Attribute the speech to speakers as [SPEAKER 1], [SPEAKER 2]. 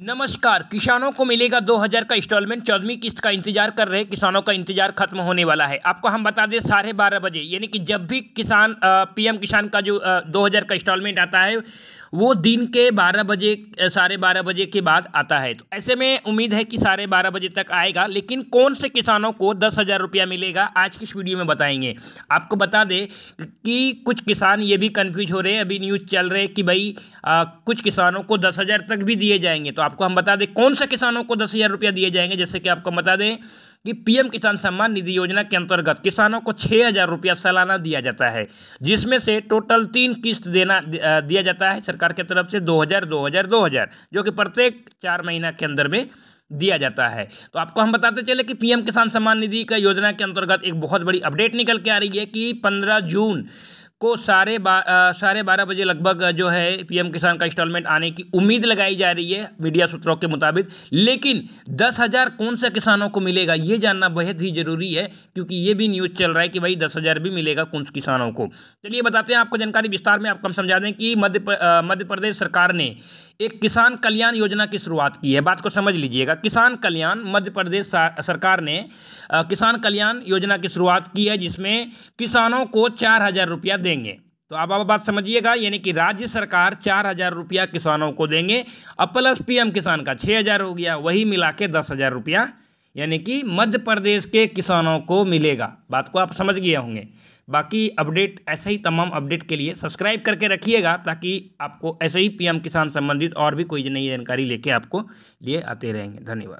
[SPEAKER 1] नमस्कार। किसानों को मिलेगा 2000 का इंस्टॉलमेंट चौदहवीं किस्त का इंतज़ार कर रहे किसानों का इंतज़ार खत्म होने वाला है। आपको हम बता दें, साढ़े बारह बजे, यानी कि जब भी किसान पीएम किसान का जो 2000 का इंस्टॉलमेंट आता है वो दिन के बारह बजे साढ़े बारह बजे के बाद आता है। तो ऐसे में उम्मीद है कि साढ़े बारह बजे तक आएगा लेकिन कौन से किसानों को दस हज़ार रुपया मिलेगा आज की इस वीडियो में बताएँगे। आपको बता दें कि कुछ किसान ये भी कन्फ्यूज़ हो रहे हैं अभी न्यूज़ चल रहे कि भाई आ, कुछ किसानों को दस हज़ार तक भी दिए जाएँगे। तो आपको हम बता दें कौन से किसानों को दस हज़ार रुपया दिए जाएँगे जैसे कि आपको बता दें कि पीएम किसान सम्मान निधि योजना के अंतर्गत किसानों को छः हज़ार रुपया सालाना दिया जाता है, जिसमें से टोटल तीन किस्त देना दिया जाता है सरकार की तरफ़ से दो हज़ार दो हज़ार दो हज़ार, जो कि प्रत्येक चार महीना के अंदर में दिया जाता है। तो आपको हम बताते चले कि पीएम किसान सम्मान निधि का योजना के अंतर्गत एक बहुत बड़ी अपडेट निकल के आ रही है कि पंद्रह जून को साढ़े बा साढ़े बारह बजे लगभग जो है, पीएम किसान का इंस्टॉलमेंट आने की उम्मीद लगाई जा रही है, मीडिया सूत्रों के मुताबिक। लेकिन दस हज़ार कौन से किसानों को मिलेगा, ये जानना बेहद ही ज़रूरी है, क्योंकि ये भी न्यूज़ चल रहा है कि भाई दस हज़ार भी मिलेगा कौन से किसानों को। चलिए, बताते हैं आपको जानकारी विस्तार में। आपको हम समझा दें कि मध्य मध्य प्रदेश सरकार ने एक किसान कल्याण योजना की शुरुआत की है। बात को समझ लीजिएगा। किसान कल्याण, मध्य प्रदेश सरकार ने किसान कल्याण योजना की शुरुआत की है, जिसमें किसानों को चार हज़ार रुपया देंगे। तो अब आप बात समझिएगा, यानी कि राज्य सरकार चार हज़ार रुपया किसानों को देंगे अब प्लस पीएम किसान का छः हज़ार हो गया, वही मिला के दस हज़ार रुपया यानी कि मध्य प्रदेश के किसानों को मिलेगा। बात को आप समझ गए होंगे। बाकी अपडेट, ऐसे ही तमाम अपडेट के लिए सब्सक्राइब करके रखिएगा ताकि आपको ऐसे ही पीएम किसान संबंधित और भी कोई नई जानकारी लेके आपको लिए आते रहेंगे। धन्यवाद।